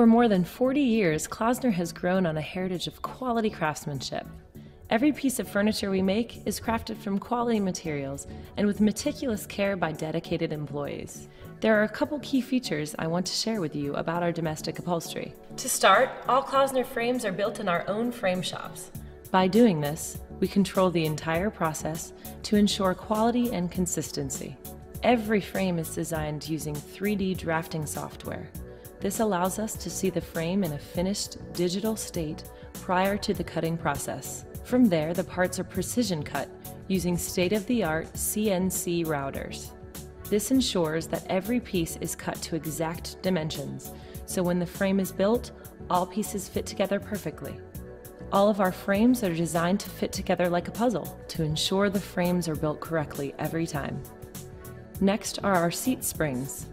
For more than 40 years, Klaussner has grown on a heritage of quality craftsmanship. Every piece of furniture we make is crafted from quality materials and with meticulous care by dedicated employees. There are a couple key features I want to share with you about our domestic upholstery. To start, all Klaussner frames are built in our own frame shops. By doing this, we control the entire process to ensure quality and consistency. Every frame is designed using 3D drafting software. This allows us to see the frame in a finished digital state prior to the cutting process. From there, the parts are precision cut using state-of-the-art CNC routers. This ensures that every piece is cut to exact dimensions, so when the frame is built, all pieces fit together perfectly. All of our frames are designed to fit together like a puzzle to ensure the frames are built correctly every time. Next are our seat springs.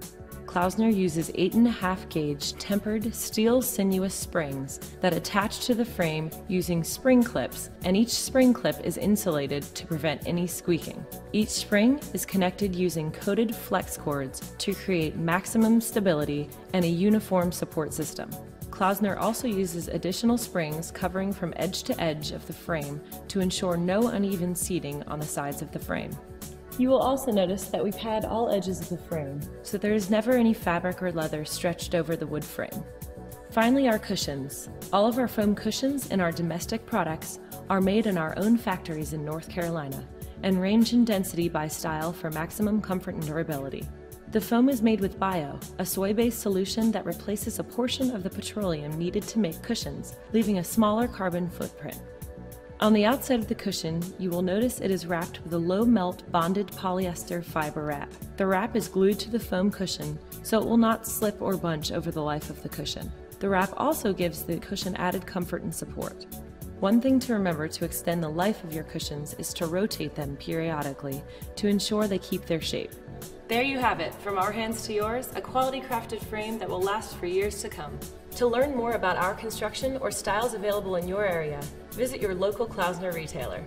Klaussner uses 8.5 gauge tempered steel sinuous springs that attach to the frame using spring clips, and each spring clip is insulated to prevent any squeaking. Each spring is connected using coated flex cords to create maximum stability and a uniform support system. Klaussner also uses additional springs covering from edge to edge of the frame to ensure no uneven seating on the sides of the frame. You will also notice that we pad all edges of the frame, so there is never any fabric or leather stretched over the wood frame. Finally, our cushions. All of our foam cushions and our domestic products are made in our own factories in North Carolina and range in density by style for maximum comfort and durability. The foam is made with BiOH, a soy-based solution that replaces a portion of the petroleum needed to make cushions, leaving a smaller carbon footprint. On the outside of the cushion, you will notice it is wrapped with a low-melt bonded polyester fiber wrap. The wrap is glued to the foam cushion, so it will not slip or bunch over the life of the cushion. The wrap also gives the cushion added comfort and support. One thing to remember to extend the life of your cushions is to rotate them periodically to ensure they keep their shape. There you have it, from our hands to yours, a quality crafted frame that will last for years to come. To learn more about our construction or styles available in your area, visit your local Klaussner retailer.